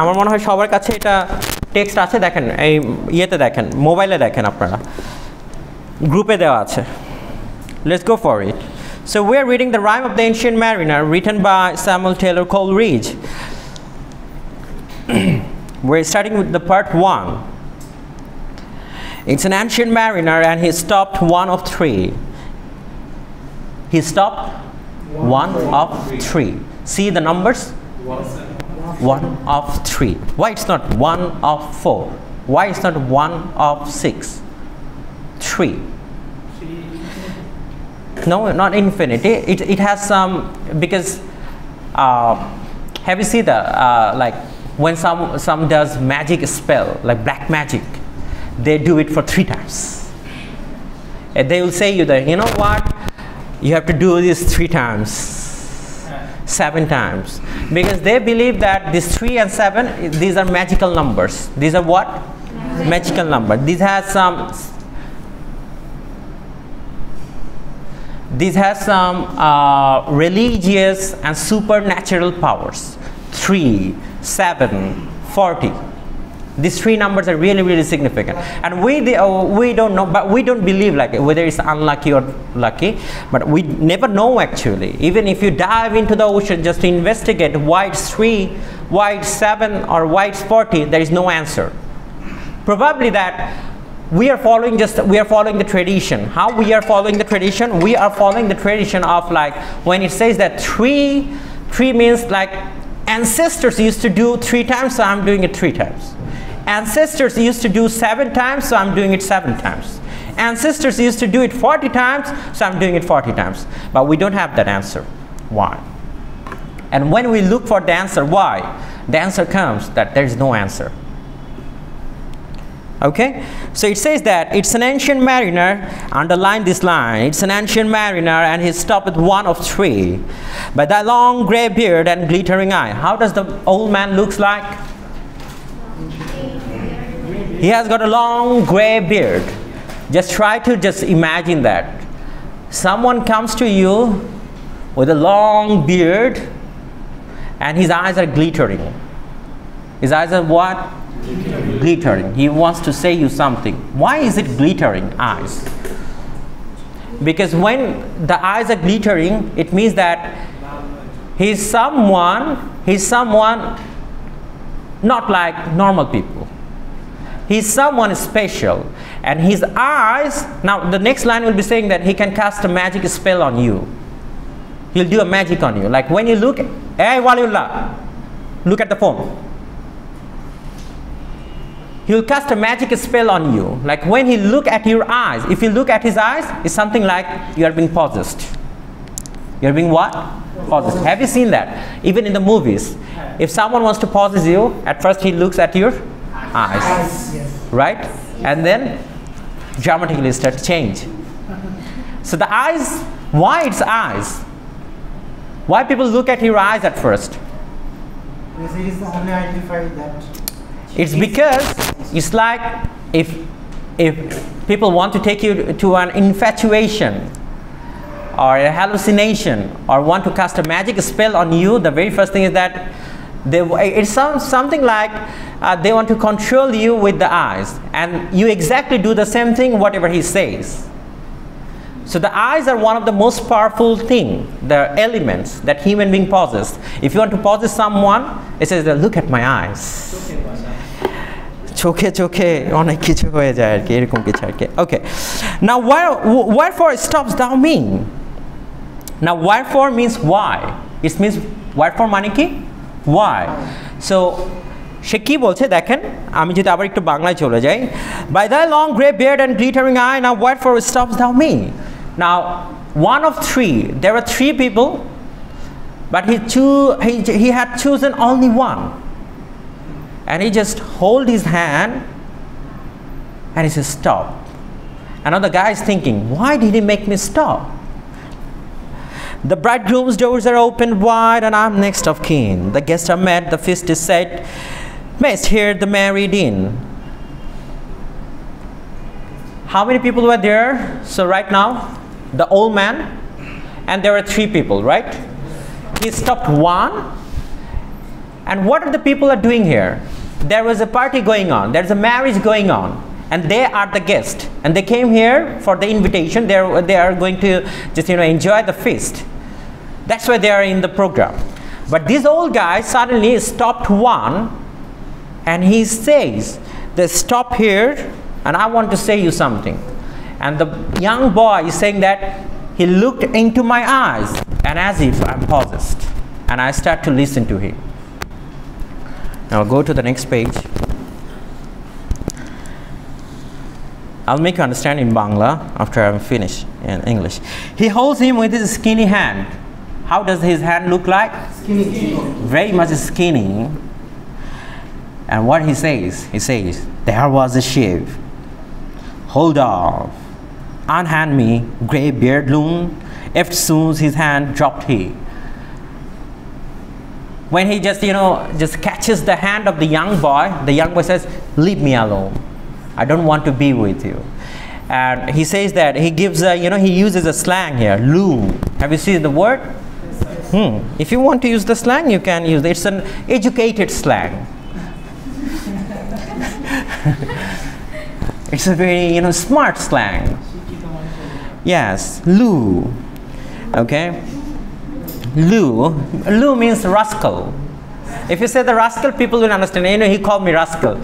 আমার মনে হয় সবার কাছে এটা টেক্সট আছে দেখেন এই ইয়েতে দেখেন মোবাইলে দেখেন আপনারা গ্রুপে দেওয়া আছে let's go for it So we are reading the Rhyme of the Ancient Mariner written by Samuel Taylor Coleridge. we're starting with the part one. It's an ancient mariner and he stopped one of three. He stopped one of three. See the numbers? One of three. Why it's not one of four? Why it's not one of six? Three. No, not infinity. It, it has some because uh, have you seen the uh, like when some some does magic spell like black magic, they do it for three times. And they will say you that you know what, you have to do this three times, seven times, because they believe that this three and seven these are magical numbers. These are what? Magical number. These has some this has some uh, religious and supernatural powers 3 7 40 these three numbers are really really significant. And we the, uh, we don't know but we don't believe like whether it's unlucky or lucky but we never know actually. Even if you dive into the ocean just to investigate why it's 3 why it's 7 or why it's 40 there is no answer. Probably that we are following just we are following the tradition. How we are following the tradition? We are following the tradition of like when it says that three three means like ancestors used to do three times so i'm doing it three times ancestors used to do seven times so i'm doing it seven times. Ancestors used to do it 40 times so i'm doing it 40 times. But we don't have that answer. Why? And when we look for the answer why? The answer comes that there is no answer. Okay? So it says that it's an ancient mariner underline this line it's an ancient mariner and he stopped with one of three. By thy long gray beard and glittering eye. How does the old man looks like he has got a long gray beard just try to just imagine that someone comes to you with a long beard and his eyes are glittering his eyes are what glittering. He wants to say you something. Why is it glittering eyes? Because when the eyes are glittering, it means that he's someone, he's someone not like normal people. He's someone special. And his eyes, now the next line will be saying that he can cast a magic spell on you. He'll do a magic on you. Like when you look, hey Waliullah, look at the phone he will cast a magic spell on you. Like when he look at your eyes, if you look at his eyes, it's something like you are being possessed. You are being what? Possessed. Have you seen that? Even in the movies. If someone wants to possess you, at first he looks at your eyes. Right? And then dramatically start to change. So the eyes, why it's eyes? Why people look at your eyes at first? Because it is the only identifier that It's because it's like if if people want to take you to an infatuation or a hallucination or want to cast a magic spell on you, the very first thing is that they, it sounds something like uh, they want to control you with the eyes, and you exactly do the same thing whatever he says. So the eyes are one of the most powerful thing, the elements that human being possess. If you want to possess someone, it says, look at my eyes. চোখে চোখে অনেক কিছু হয়ে যায় আর কি এরকম কিছু আর কি ওকে না ওয়ার ফর স্টপস দাও মিন না wherefore means why it's means wherefore মানে কি ওয়াই সো সে কি বলছে দেখেন আমি যদি আবার একটু বাংলায় চলে যাই by the long grey beard and glittering eye now war for stops thou me now one of three there are three people but he, choo he, he had chosen only one and he just hold his hand and he says stop another guy is thinking why did he make me stop the bridegroom's doors are opened wide and i'm next of kin the guests are met the feast is set mayst hear the married in how many people were there so right now the old man and there were three people right he stopped one And what are the people are doing here? There was a party going on. There's a marriage going on. And they are the guest. And they came here for the invitation. They're, they are going to just, you know, enjoy the feast. That's why they are in the program. But this old guy suddenly stopped one and he says, they stop here and I want to say you something. And the young boy is saying that he looked into my eyes and as if I'm possessed. And I start to listen to him. Now go to the next page. I'll make you understand in Bangla after I'm finished in English. He holds him with his skinny hand. How does his hand look like? Skinny. Very much skinny. And what he says, he says, There was a sheep. Hold off. Unhand me, grey beard loon. If soon his hand dropped he. When he just, you know, just catches the hand of the young boy, the young boy says, Leave me alone. I don't want to be with you. And he says that he gives a, you know, he uses a slang here, loon. Have you seen the word? Hmm. If you want to use the slang, you can use it. It's an educated slang. it's a very, you know, smart slang. Yes, Lou. Okay? Lou. Lou means rascal. If you say the rascal, people will understand. You know, he called me rascal.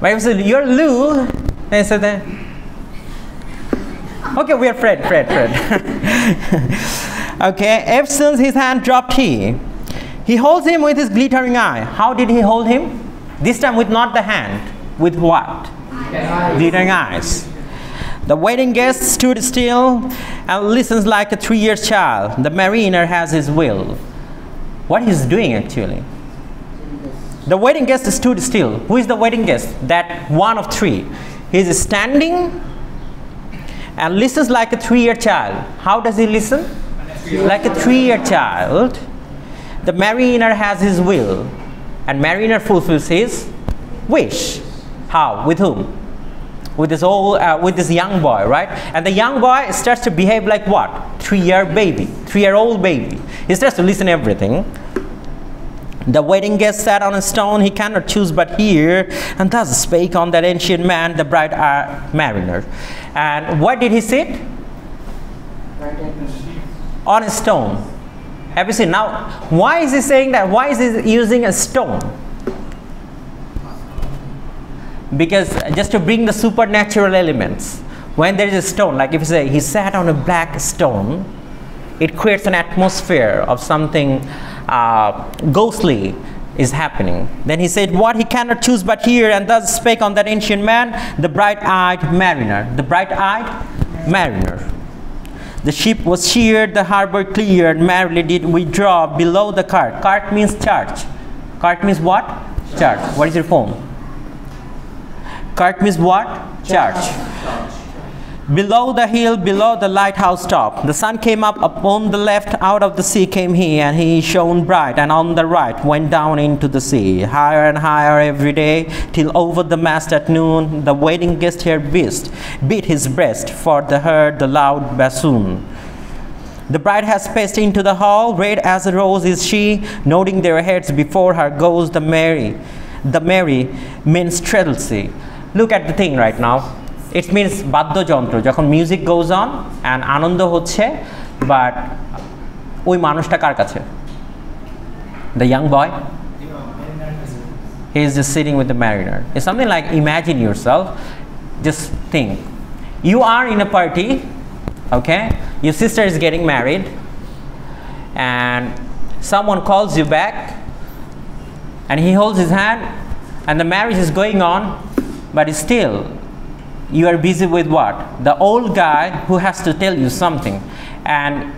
But if you say, you're Lou, then say that. Okay, we are Fred, Fred, Fred. okay, ever since his hand dropped he, he holds him with his glittering eye. How did he hold him? This time with not the hand, with what? Glittering eyes. The waiting guest stood still and listens like a three year child. The mariner has his will. What he's doing actually? The waiting guest stood still. Who is the waiting guest? That one of three. He's standing and listens like a three year child. How does he listen? Like a three year child. The mariner has his will, and mariner fulfills his wish. How? With whom? With this old, uh, with this young boy, right? And the young boy starts to behave like what? Three-year baby, three-year-old baby. He starts to listen everything. The wedding guest sat on a stone he cannot choose but hear, and thus spake on that ancient man, the bright uh, mariner. And what did he sit? On a stone. Have you seen? Now, why is he saying that? Why is he using a stone? Because just to bring the supernatural elements. When there is a stone, like if you say he sat on a black stone, it creates an atmosphere of something uh, ghostly is happening. Then he said, What he cannot choose but hear, and thus spake on that ancient man, the bright eyed mariner. The bright eyed mariner. The ship was sheared, the harbor cleared, merrily did we draw below the kirk. Kirk means church. Kirk means what? Church. What is your phone? Kirk means what? Church. Below the hill, below the lighthouse top, the sun came up upon the left, out of the sea came he, and he shone bright, and on the right went down into the sea, higher and higher every day, till over the mast at noon, the waiting guest here beast beat his breast, for the heard the loud bassoon. The bride has passed into the hall, red as a rose is she, nodding their heads before her goes the merry, the merry minstrelsy. Look at the thing right now. It means বাদ্যযন্ত্র যখন music goes on and আনন্দ হচ্ছে but ওই মানুষটা কার কাছে the young boy he is just sitting with the mariner. It's something like imagine yourself, just think. You are in a party, okay? Your sister is getting married, and someone calls you back, and he holds his hand, and the marriage is going on, but still, you are busy with what? The old guy who has to tell you something. And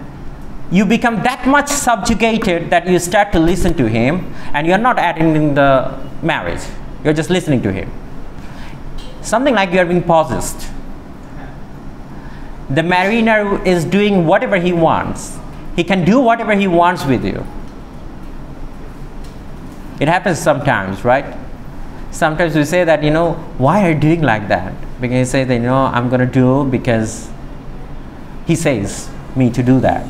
you become that much subjugated that you start to listen to him and you're not attending the marriage. You're just listening to him. Something like you're being possessed. The mariner is doing whatever he wants. He can do whatever he wants with you. It happens sometimes, right? Sometimes we say that, you know, why are you doing like that? Because he says that, you know, I'm going to do because he says me to do that.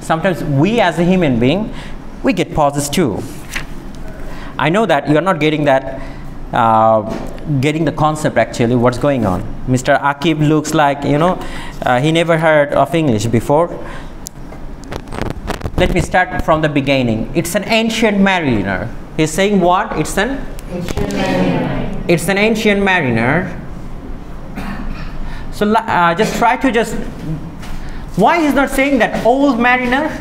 Sometimes we as a human being, we get pauses too. I know that you're not getting that, uh, getting the concept actually, what's going on. Mr. Akib looks like, you know, uh, he never heard of English before. Let me start from the beginning. It's an ancient mariner. He's saying what? It's an Ancient mariner. it's an ancient mariner. So uh, just try to just. Why he's not saying that old mariner?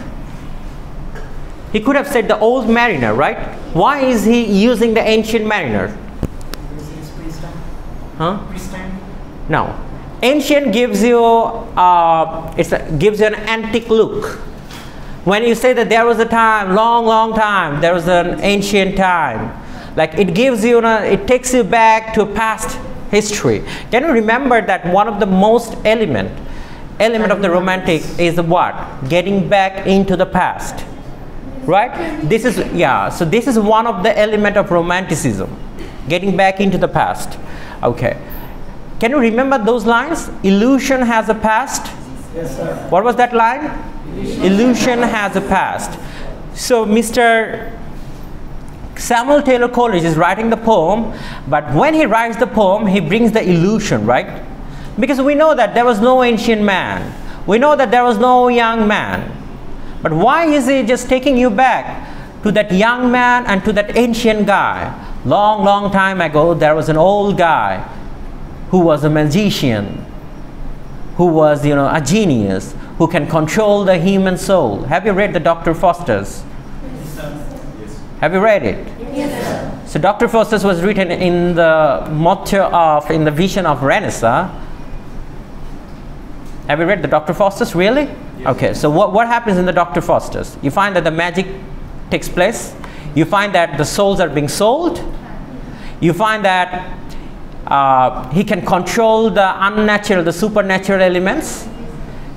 He could have said the old mariner, right? Why is he using the ancient mariner? Huh? No. Ancient gives you uh, gives you an antique look. When you say that there was a time, long, long time, there was an ancient time. Like it gives you, it takes you back to past history. Can you remember that one of the most element, element of the romantic is what? Getting back into the past. Right? This is yeah. So this is one of the element of romanticism, getting back into the past. Okay. Can you remember those lines? Illusion has a past. Yes, sir. What was that line? Illusion has a past. So Mr. Samuel Taylor Coleridge is writing the poem, but when he writes the poem, he brings the illusion, right? Because we know that there was no ancient man. We know that there was no young man. But why is he just taking you back to that young man and to that ancient guy? Long, long time ago, there was an old guy who was a magician, who was, you know, a genius, who can control the human soul. Have you read the Dr. Faustus? Have you read it? Yes, So Dr. Faustus was written in the motto of, in the vision of Renaissance. Have you read the Dr. Faustus? Really? Okay. So what, what happens in the Dr. Faustus? You find that the magic takes place. You find that the souls are being sold. You find that uh, he can control the unnatural, the supernatural elements.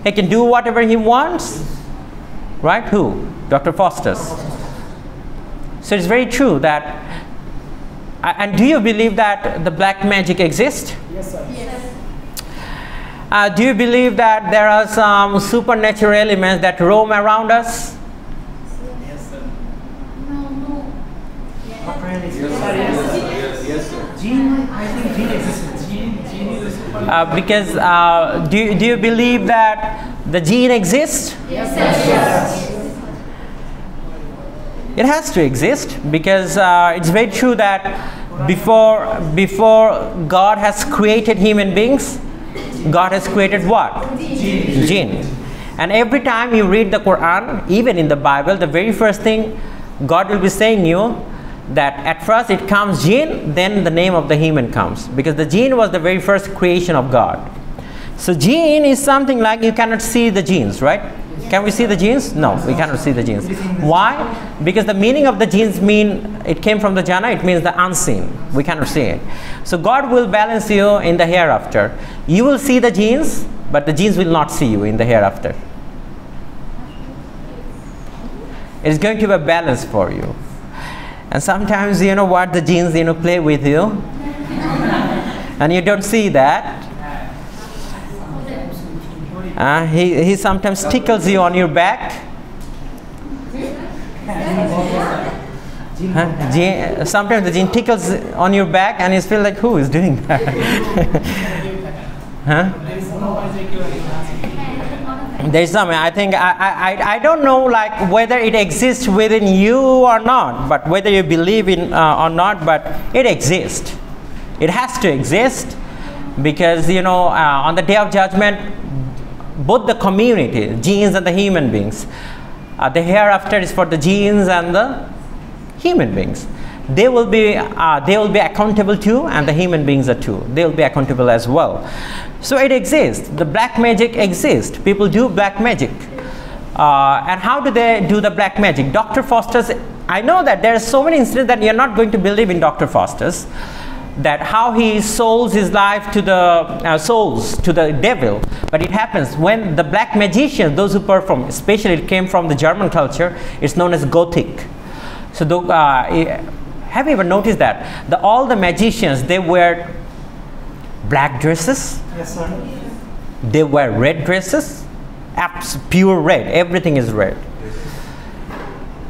He can do whatever he wants. Right? Who? Dr. Faustus. So it's very true that. a- And do you believe that the black magic exists? Yes, sir. Uh, do you believe that there are some supernatural elements that roam around us? Yes, sir. No, no. Not. Yes, Sir, yes, sir. Yes, yes, sir. Gene, I think gene exists. Gene, gene is a. Uh, because uh, do, you- do you believe that the gene exists? Yes, yes. It has to exist because uh, it's very true that before, before God has created human beings, God has created what? Jinn. And every time you read the Quran, even in the Bible, the very first thing God will be saying you that at first it comes jinn, then the name of the human comes because the jinn was the very first creation of God. So jinn is something like you cannot see the genes, right? Can we see the genes? No, we cannot see the genes. Why? Because the meaning of the genes mean it came from the jana, it means the unseen. We cannot see it. So God will balance you in the hereafter. You will see the genes, but the genes will not see you in the hereafter. It's going to be a balance for you. And sometimes you know what the genes you know play with you. and you don't see that. Uh, he, he sometimes tickles you on your back. Huh? Sometimes the gene tickles on your back and you feel like who is doing that? huh? There's some. I think I, I, I- I don't know like whether it exists within you or not, but whether you believe in uh, or not, but it exists. It has to exist because you know uh, on the day of judgment, both the community, genes and the human beings, uh, the hereafter is for the genes and the human beings. They will be uh, they will be accountable too, and the human beings are too. They will be accountable as well. So it exists. The black magic exists. People do black magic. Uh, and how do they do the black magic? Dr. Faustus. I know that there are so many incidents that you're not going to believe in Dr. Faustus. That how he souls his life to the uh, souls to the devil, but it happens when the black magicians, those who perform, especially it came from the German culture, it's known as Gothic. So, the, uh, have you ever noticed that the, all the magicians they wear black dresses, Yes, sir. they wear red dresses, abs- pure red. Everything is red.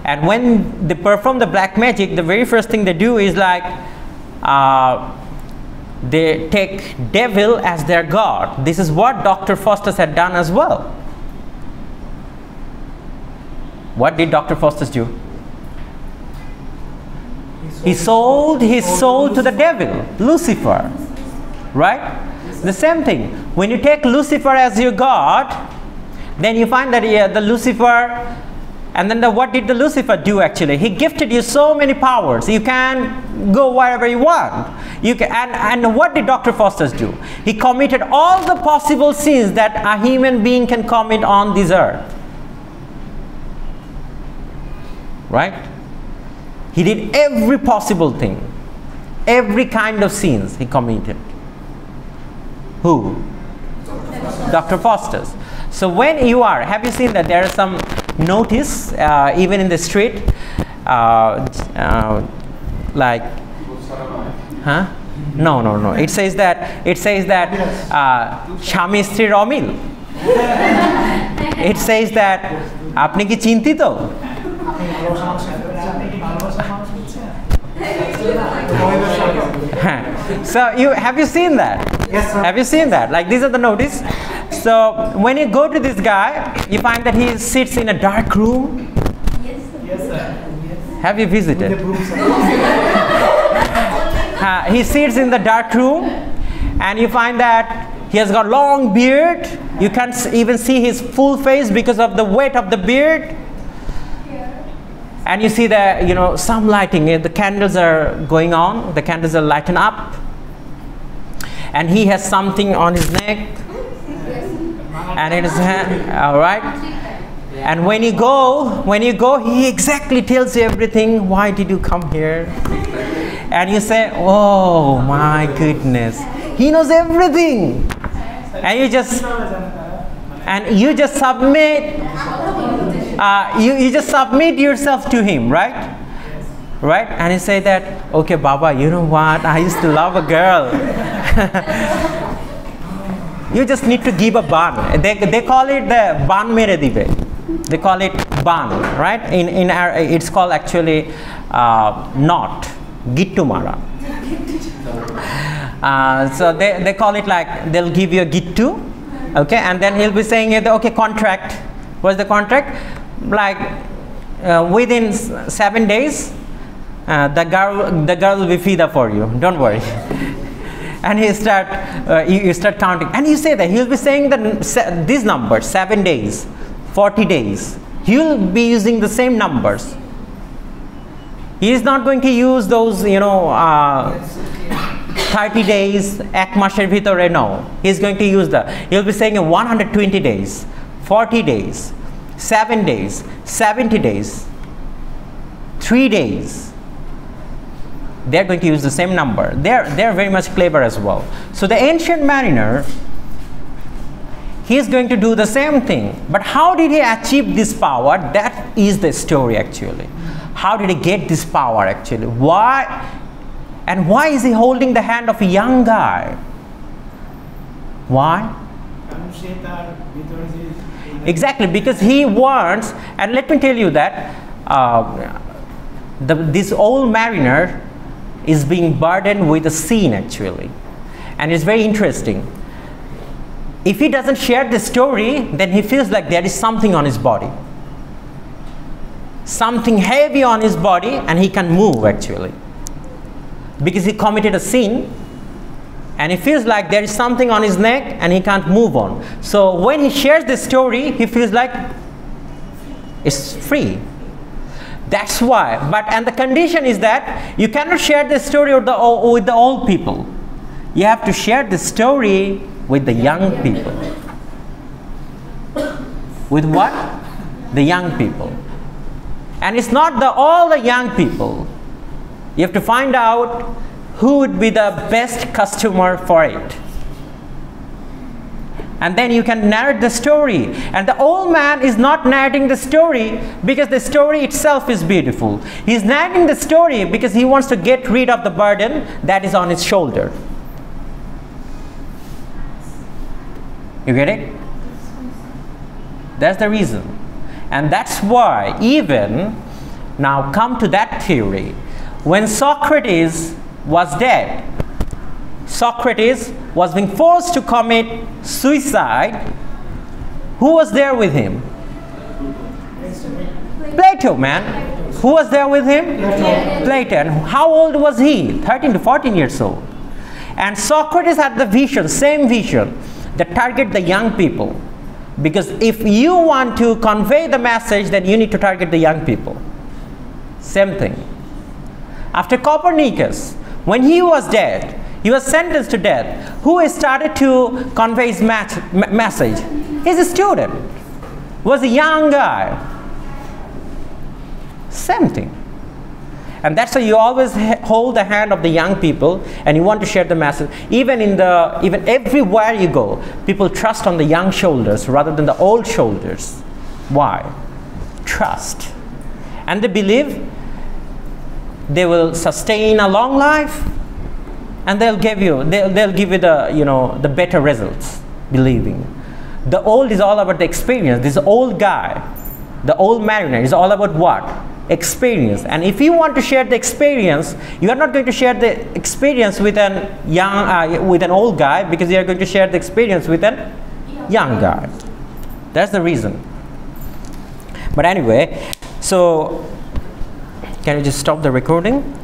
And when they perform the black magic, the very first thing they do is like uh, they take devil as their god. This is what Dr. Faustus had done as well. What did Dr. Faustus do? He sold his soul to the devil, Lucifer. Right? The same thing. When you take Lucifer as your god, then you find that yeah, the Lucifer, and then the, what did the Lucifer do actually? He gifted you so many powers. You can go wherever you want. You can, and, and what did Dr. Faustus do? He committed all the possible sins that a human being can commit on this earth. Right? He did every possible thing, every kind of sins he committed. Who? Dr. Faustus. So when you are, have you seen that there are some notice uh, even in the street, uh, uh, like, huh? No, no, no. It says that it says that uh, স্বামী স্ত্রীর অমিল it says that আপনি কি চিন্তিত হ্যাঁ so you have you seen that Yes, sir. have you seen that like these are the notice so when you go to this guy you find that he sits in a dark room? Yes, sir. Yes, sir. have you visited? The brooms are Uh, he sits in the dark room and you find that he has got long beard. You can't even see his full face because of the weight of the beard. And you see the you know some lighting. The candles are going on. The candles are lighting up. And he has something on his neck and in his hand all right and when you go when you go he exactly tells you everything why did you come here? And you say oh my goodness. He knows everything. And you just and you just submit uh, you, you just submit yourself to him right? Right? And you say that okay baba you know what? I used to love a girl you just need to give a ban. They, they call it the ban mere dibe. They call it ban right? In in our it's called actually uh, not. Gittu mara uh, so they, they call it like they'll give you a gittu okay? And then he'll be saying okay contract. What's the contract? Like uh, within seven days uh, the girl the girl will be fida for you. Don't worry and he start uh, you, you start counting and you say that he'll be saying that n- se- these numbers seven days 40 days he'll be using the same numbers he is not going to use those you know uh, 30 days এক মাসের ভিতরে no he's going to use the he'll be saying 120 days 40 days 7 days 70 days 3 days they're going to use the same number. They're, they're very much clever as well. So the ancient mariner, he's going to do the same thing. But how did he achieve this power? That is the story actually. How did he get this power actually? Why? And why is he holding the hand of a young guy? Why? Exactly, because he wants, and let me tell you that uh, the, this old mariner is being burdened with a sin actually. And it's very interesting. If he doesn't share the story, then he feels like there is something on his body. Something heavy on his body, and he can move actually. Because he committed a sin, and he feels like there is something on his neck and he can't move on. So when he shares the story, he feels like it's free. That's why. But and the condition is that you cannot share the story with the, with the old people. You have to share the story with the young people. With what? The young people. And it's not the all the young people. You have to find out who would be the best customer for it. And then you can narrate the story. And the old man is not narrating the story because the story itself is beautiful. He's narrating the story because he wants to get rid of the burden that is on his shoulder. You get it? That's the reason. And that's why even Now come to that theory. When Socrates was dead, Socrates was being forced to commit suicide. Who was there with him? Plato, man. Who was there with him? Plato. And how old was he? 13 to 14 years old. And Socrates had the vision, same vision, that target the young people. Because if you want to convey the message, then you need to target the young people. Same thing. After Copernicus, when he was dead, he was sentenced to death. Who started to convey his message? His student. Was a young guy. Same thing. And that's why you always hold the hand of the young people and you want to share the message. Even in the even everywhere you go, people trust on the young shoulders rather than the old shoulders. Why? Trust. And they believe they will sustain a long life and they'll give you they'll, they'll give you the you know the better results believing the old is all about the experience. This old guy the old mariner is all about what? Experience. And if you want to share the experience you are not going to share the experience with an young uh, with an old guy because you are going to share the experience with an young guy. That's the reason. But anyway so can you just stop the recording